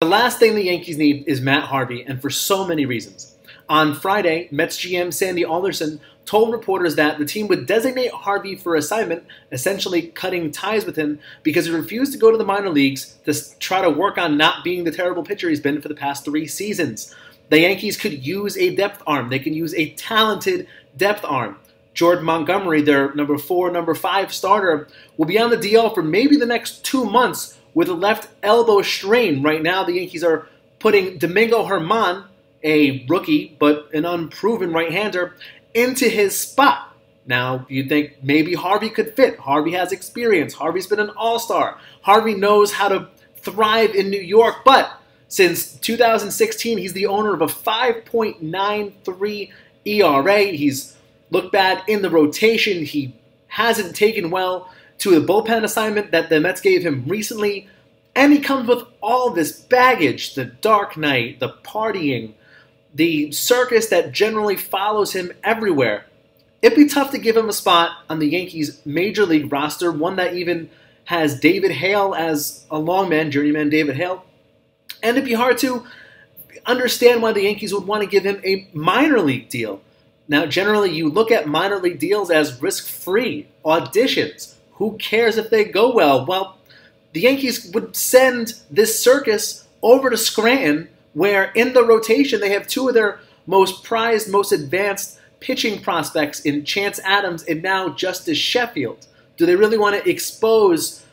The last thing the Yankees need is Matt Harvey, and for so many reasons. On Friday, Mets GM Sandy Alderson told reporters that the team would designate Harvey for assignment, essentially cutting ties with him because he refused to go to the minor leagues to try to work on not being the terrible pitcher he's been for the past three seasons. The Yankees could use a depth arm. They can use a talented depth arm. Jordan Montgomery, their number four, number five starter, will be on the DL for maybe the next two months with a left elbow strain. Right now, the Yankees are putting Domingo Germán, a rookie but an unproven right hander, into his spot. Now, you think maybe Harvey could fit. Harvey has experience. Harvey's been an all star. Harvey knows how to thrive in New York, but since 2016, he's the owner of a 5.93 ERA. He's looked bad in the rotation. He hasn't taken well to the bullpen assignment that the Mets gave him recently, and he comes with all this baggage the Dark Knight, the partying, the circus that generally follows him everywhere. It'd be tough to give him a spot on the Yankees' major league roster, one that even has David Hale as a longman, journeyman David Hale. And it'd be hard to understand why the Yankees would want to give him a minor league deal. Now, generally, you look at minor league deals as risk free auditions. Who cares if they go well? Well, the Yankees would send this circus over to Scranton, where in the rotation they have two of their most prized, most advanced pitching prospects in Chance Adams and now Justus Sheffield. Do they really want to expose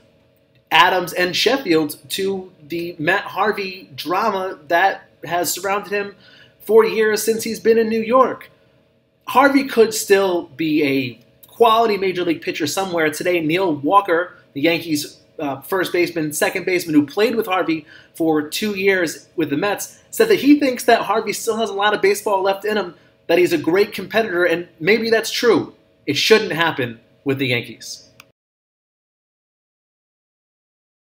Adams and Sheffield to the Matt Harvey drama that has surrounded him for years since he's been in New York? Harvey could still be a quality major league pitcher somewhere. Today, Neil Walker, the Yankees' uh, first baseman, second baseman, who played with Harvey for two years with the Mets, said that he thinks that Harvey still has a lot of baseball left in him, that he's a great competitor, and maybe that's true. It shouldn't happen with the Yankees.